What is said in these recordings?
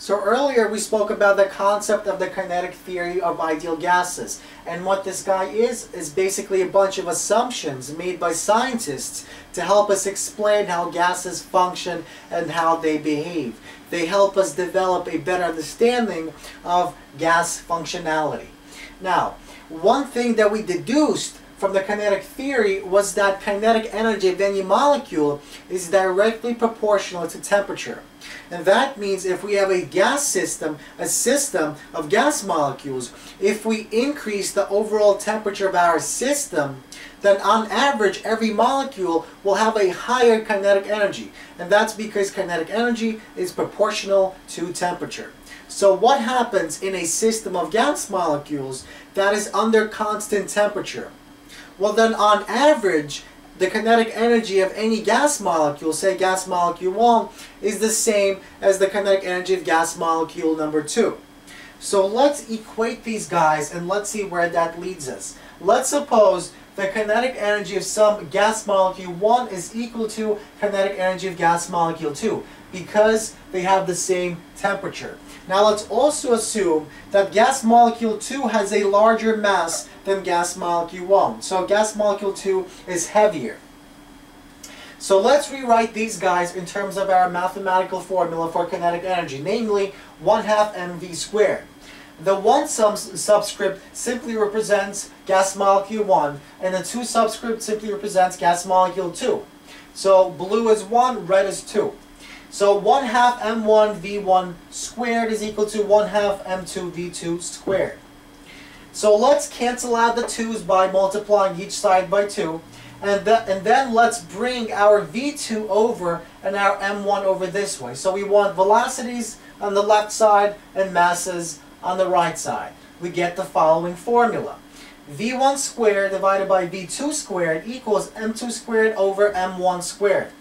So earlier we spoke about the concept of the kinetic theory of ideal gases. And what this guy is, is basically a bunch of assumptions made by scientists to help us explain how gases function and how they behave. They help us develop a better understanding of gas functionality. Now, one thing that we deduced from the kinetic theory was that kinetic energy of any molecule is directly proportional to temperature. And that means if we have a gas system, a system of gas molecules, if we increase the overall temperature of our system, then on average every molecule will have a higher kinetic energy. And that's because kinetic energy is proportional to temperature. So what happens in a system of gas molecules that is under constant temperature? Well then on average, the kinetic energy of any gas molecule, say gas molecule 1, is the same as the kinetic energy of gas molecule number 2. So let's equate these guys and let's see where that leads us. Let's suppose the kinetic energy of some gas molecule 1 is equal to kinetic energy of gas molecule 2 because they have the same temperature. Now let's also assume that gas molecule 2 has a larger mass than gas molecule 1. So gas molecule 2 is heavier. So let's rewrite these guys in terms of our mathematical formula for kinetic energy, namely 1 half mv squared. The 1 sub subscript simply represents gas molecule 1, and the 2 subscript simply represents gas molecule 2. So blue is 1, red is 2. So 1 half m1 v1 squared is equal to 1 half m2 v2 squared. So let's cancel out the 2's by multiplying each side by 2. And, th and then let's bring our v2 over and our m1 over this way. So we want velocities on the left side and masses on the right side. We get the following formula. v1 squared divided by v2 squared equals m2 squared over m1 squared.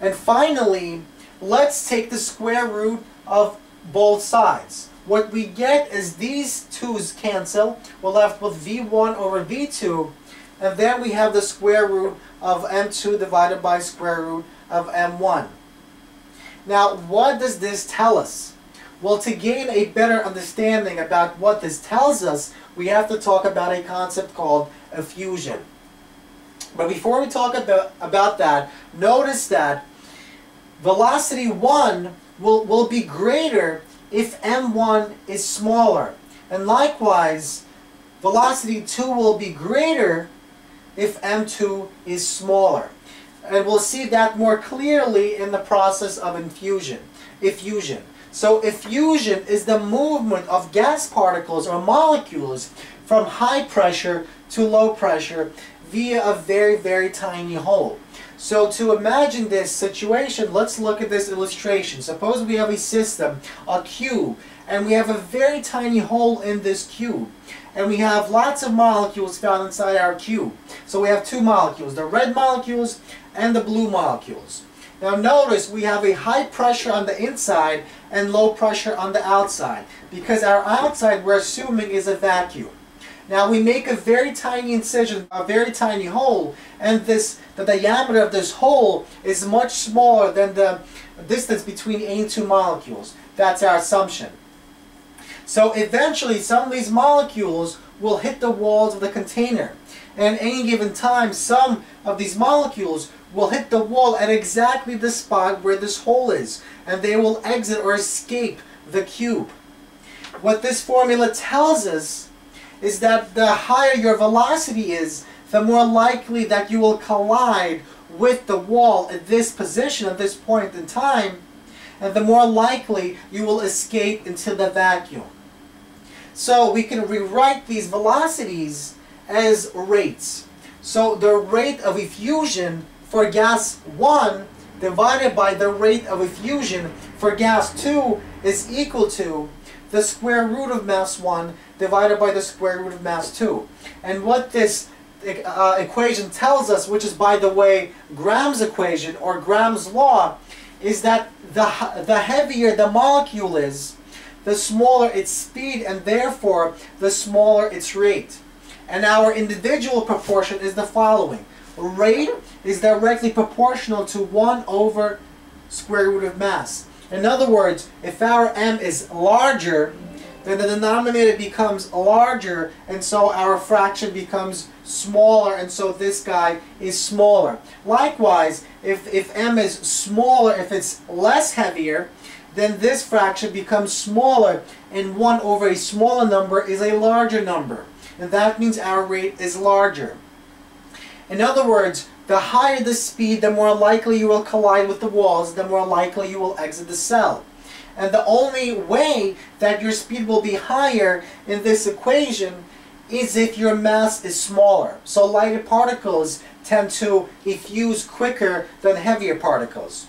And finally, let's take the square root of both sides. What we get is these 2's cancel. We're left with v1 over v2. And then we have the square root of m2 divided by square root of m1. Now, what does this tell us? Well, to gain a better understanding about what this tells us, we have to talk about a concept called effusion. But before we talk about, about that, notice that velocity 1 will, will be greater if m1 is smaller. And likewise, velocity 2 will be greater if m2 is smaller. And we'll see that more clearly in the process of infusion, effusion. So effusion is the movement of gas particles or molecules from high pressure to low pressure via a very, very tiny hole. So to imagine this situation, let's look at this illustration. Suppose we have a system, a cube, and we have a very tiny hole in this cube. And we have lots of molecules found inside our cube. So we have two molecules, the red molecules and the blue molecules. Now notice we have a high pressure on the inside and low pressure on the outside. Because our outside we're assuming is a vacuum. Now we make a very tiny incision, a very tiny hole, and this the diameter of this hole is much smaller than the distance between any two molecules. That's our assumption. So eventually some of these molecules will hit the walls of the container. And at any given time, some of these molecules will hit the wall at exactly the spot where this hole is. And they will exit or escape the cube. What this formula tells us is that the higher your velocity is, the more likely that you will collide with the wall at this position, at this point in time, and the more likely you will escape into the vacuum. So we can rewrite these velocities as rates. So the rate of effusion for gas 1 divided by the rate of effusion for gas 2 is equal to the square root of mass 1 divided by the square root of mass 2. And what this uh, equation tells us, which is by the way Graham's equation or Graham's law, is that the, the heavier the molecule is, the smaller its speed and therefore the smaller its rate. And our individual proportion is the following. Rate is directly proportional to 1 over square root of mass. In other words, if our m is larger, then the denominator becomes larger, and so our fraction becomes smaller, and so this guy is smaller. Likewise, if, if m is smaller, if it's less heavier, then this fraction becomes smaller, and 1 over a smaller number is a larger number. And that means our rate is larger. In other words, the higher the speed, the more likely you will collide with the walls, the more likely you will exit the cell. And the only way that your speed will be higher in this equation is if your mass is smaller. So lighter particles tend to effuse quicker than heavier particles.